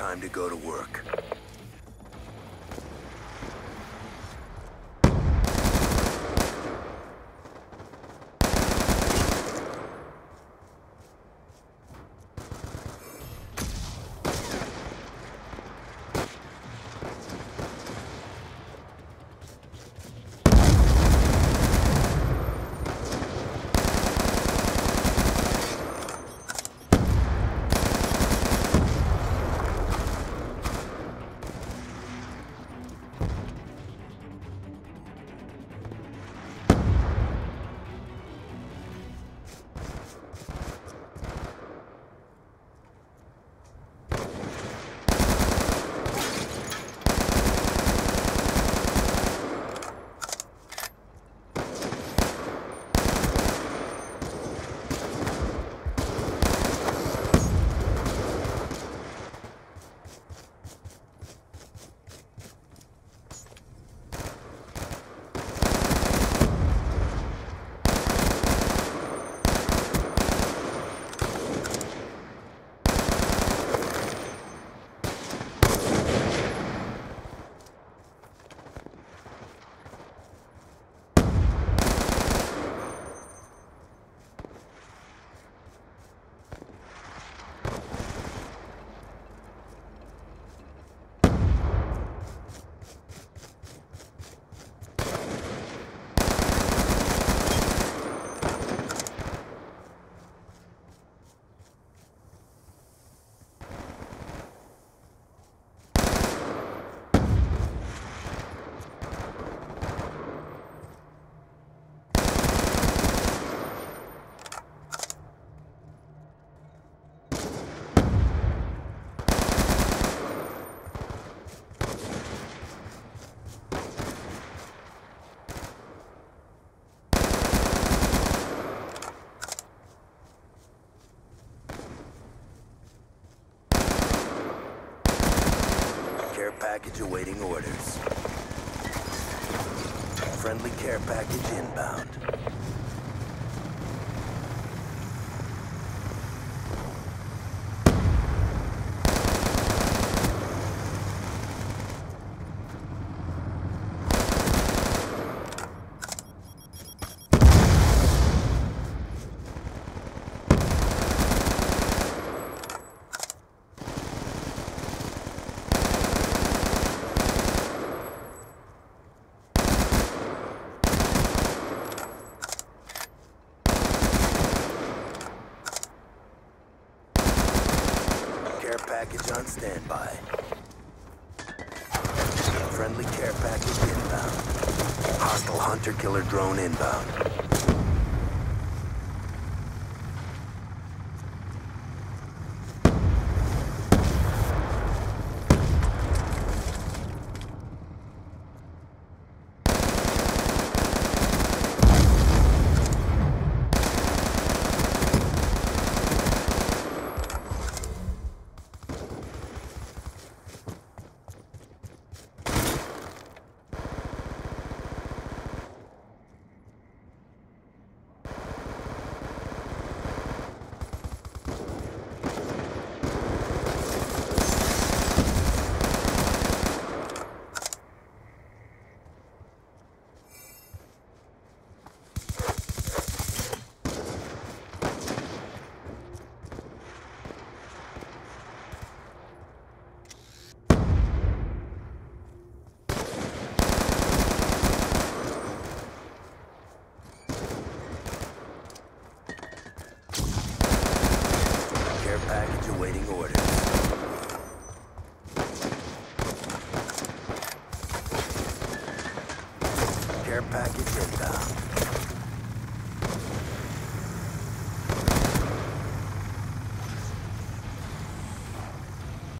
Time to go to work. Package awaiting orders. Friendly care package inbound. Care package on standby. Friendly care package inbound. Hostile hunter-killer drone inbound. Care package awaiting orders. Care package inbound.